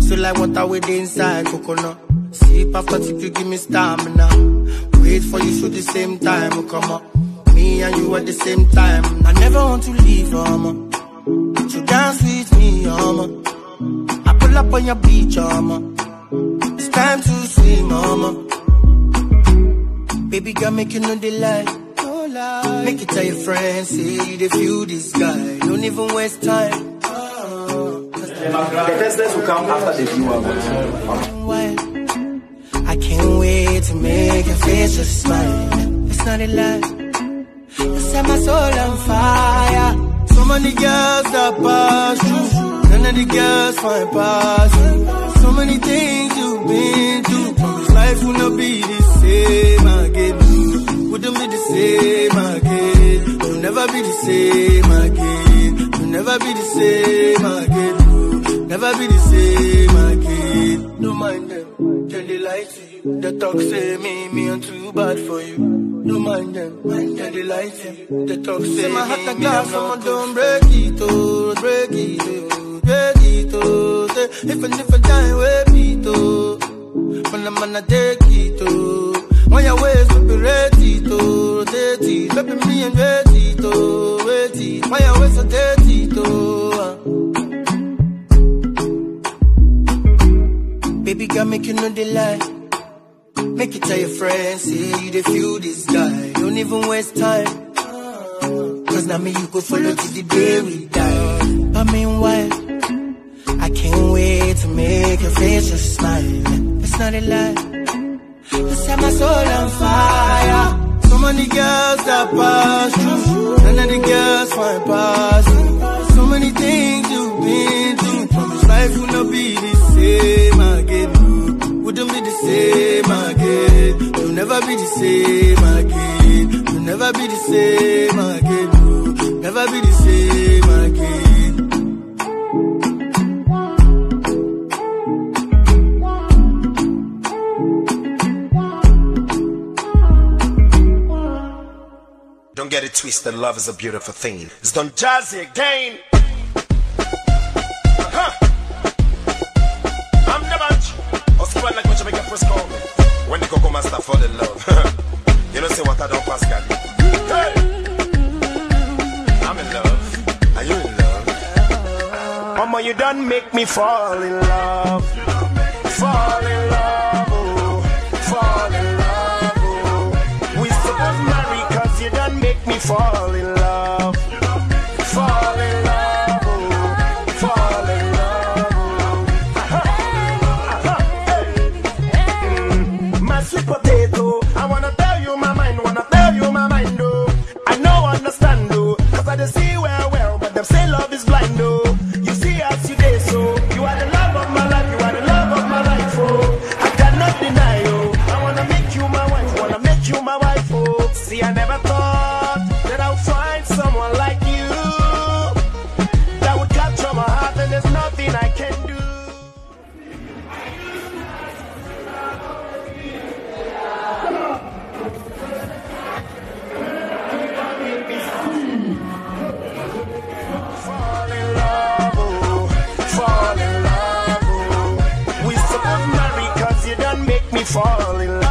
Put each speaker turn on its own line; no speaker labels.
So like water with inside coconut. Sip after sip, you give me stamina. Wait for you through the same time, oh, come up. Me and you at the same time. I never want to leave, um. You dance with me, oh, mama. I pull up on your beach, mama. It's time to swim, mama. Baby girl, make you know the light. Make it tell your friends, see dey feel this guy. Don't even waste time. Oh,
The testless will come after the viewer.
I can't wait to make your face just smile. It's not a lie. You set my soul on fire. So many girls that pass through. None of the girls find you. So many things you've been through. Promise life will not be never be the same again. You'll never be the same again. Never be the same again. Don't mind them, tell they lie to you. The talk say me, me I'm too bad for you. Don't mind them, tell they lie to you. The talk say my heart a glass, someone don't break it, oh, break it, oh, break it, oh. Say, if and if I die, wait it, oh. When I'm gonna take it, oh. When your ways will be ready to rotate it, baby me and wait Baby girl, make you know the lie. Make it tell your friends, say you dey feel this guy. Don't even waste time. Cause now me you could follow to the day we die. But meanwhile, I can't wait to make your face just smile. It's not a lie. You set my soul on fire. So many girls that pass through. None of the girls find past you. So many things you've been through. Promise life will not be the never be the same again. You'll never be the same again. Never be the same again.
Don't get it twisted, love is a beautiful thing. It's Don Jazzy again. You done make me fall in love. Fall in love. Oh. Fall in love. Oh. We supposed marry cause you done make me fall in love. Fall in love. Oh. Fall in love. Oh. My sweet potato, See, I never thought that I would find someone like you that would capture my heart, and there's nothing I can do. Fall in love, oh, fall in love. Oh. We supposed marry cause you done make me fall in love.